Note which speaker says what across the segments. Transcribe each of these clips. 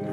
Speaker 1: Hold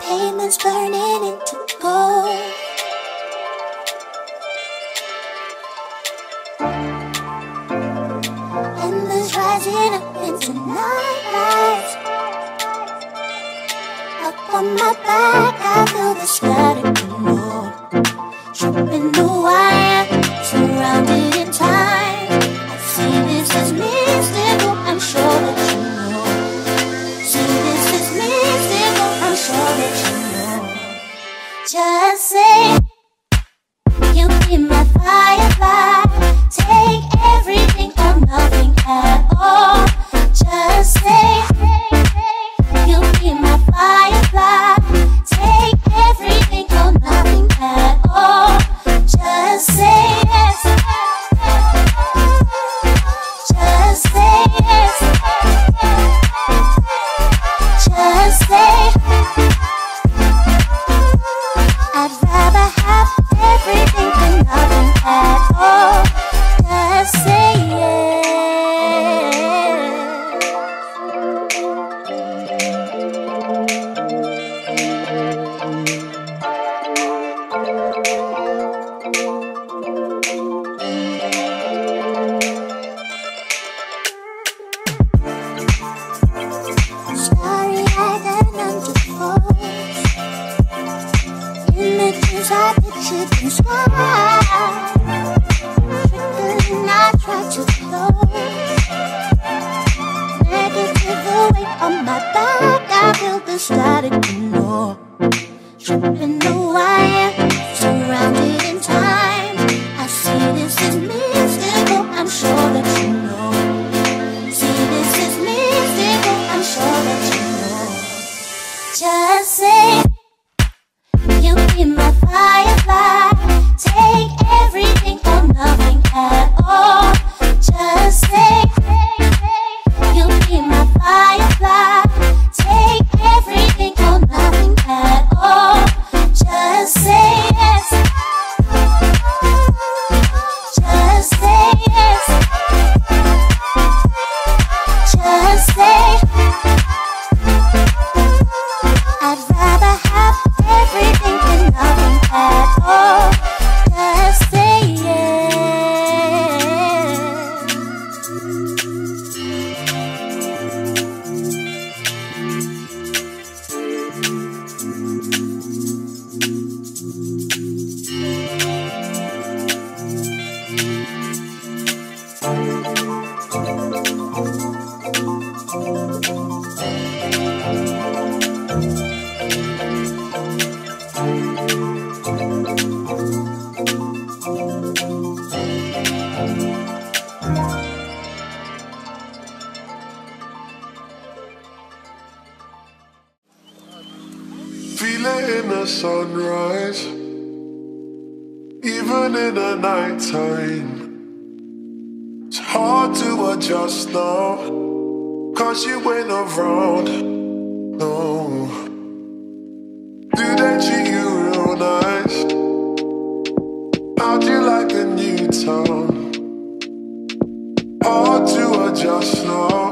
Speaker 1: Payments burning. just say and
Speaker 2: cause you went around. No, do they treat you real nice? How'd you like a new town? Hard to adjust now.